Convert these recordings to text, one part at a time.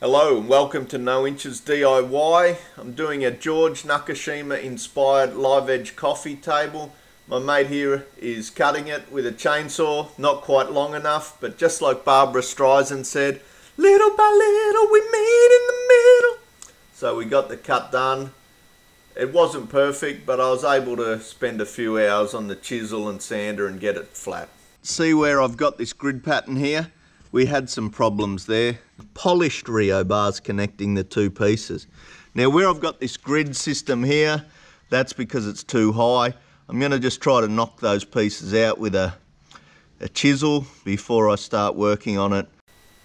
Hello and welcome to No Inches DIY. I'm doing a George Nakashima inspired live edge coffee table. My mate here is cutting it with a chainsaw, not quite long enough, but just like Barbra Streisand said, little by little we meet in the middle. So we got the cut done. It wasn't perfect, but I was able to spend a few hours on the chisel and sander and get it flat. See where I've got this grid pattern here? We had some problems there. Polished rebars connecting the two pieces. Now where I've got this grid system here, that's because it's too high. I'm gonna just try to knock those pieces out with a, a chisel before I start working on it.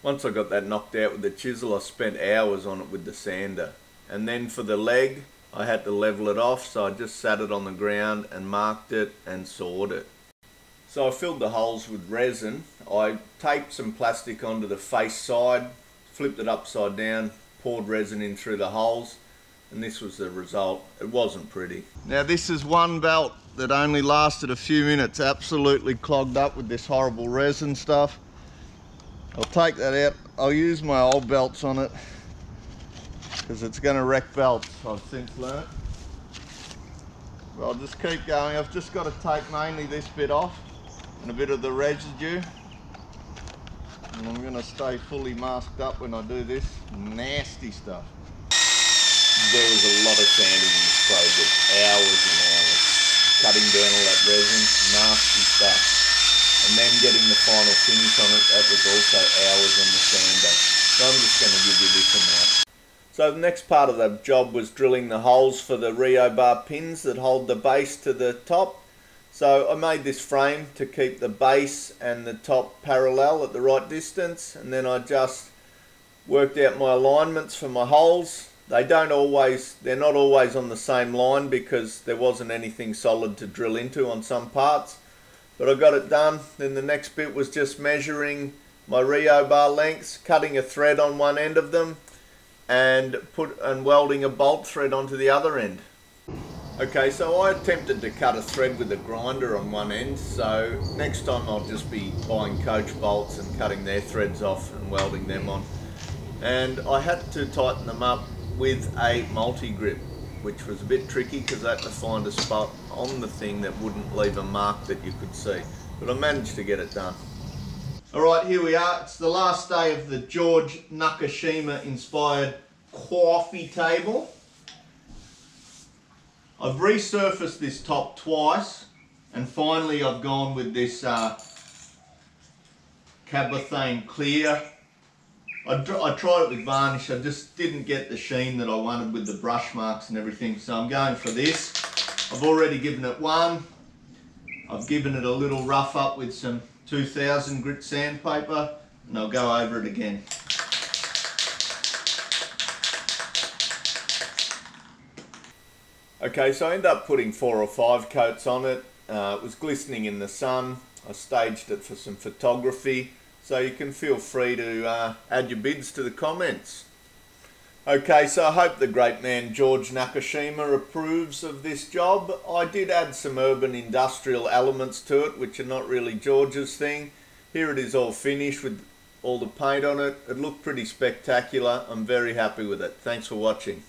Once I got that knocked out with the chisel, I spent hours on it with the sander. And then for the leg, I had to level it off, so I just sat it on the ground and marked it and sawed it. So I filled the holes with resin. I taped some plastic onto the face side, flipped it upside down, poured resin in through the holes, and this was the result. It wasn't pretty. Now this is one belt that only lasted a few minutes, absolutely clogged up with this horrible resin stuff. I'll take that out. I'll use my old belts on it because it's going to wreck belts, I've since learnt. But I'll just keep going. I've just got to take mainly this bit off and a bit of the residue. And I'm going to stay fully masked up when I do this nasty stuff. There was a lot of sanding in this project, hours and hours. Cutting down all that resin, nasty stuff. And then getting the final finish on it, that was also hours on the sander. So I'm just going to give you this amount. So the next part of the job was drilling the holes for the rebar pins that hold the base to the top so I made this frame to keep the base and the top parallel at the right distance and then I just worked out my alignments for my holes. They don't always, they're not always on the same line because there wasn't anything solid to drill into on some parts. But I got it done. Then the next bit was just measuring my rebar lengths, cutting a thread on one end of them and put and welding a bolt thread onto the other end. Okay, so I attempted to cut a thread with a grinder on one end, so next time I'll just be buying coach bolts and cutting their threads off and welding them on. And I had to tighten them up with a multi-grip, which was a bit tricky because I had to find a spot on the thing that wouldn't leave a mark that you could see. But I managed to get it done. Alright, here we are. It's the last day of the George Nakashima inspired coffee table. I've resurfaced this top twice and finally I've gone with this uh, Cabothane Clear. I, I tried it with varnish, I just didn't get the sheen that I wanted with the brush marks and everything, so I'm going for this. I've already given it one. I've given it a little rough up with some 2000 grit sandpaper and I'll go over it again. Okay, so I ended up putting four or five coats on it. Uh, it was glistening in the sun. I staged it for some photography, so you can feel free to uh, add your bids to the comments. Okay, so I hope the great man George Nakashima approves of this job. I did add some urban industrial elements to it, which are not really George's thing. Here it is all finished with all the paint on it. It looked pretty spectacular. I'm very happy with it. Thanks for watching.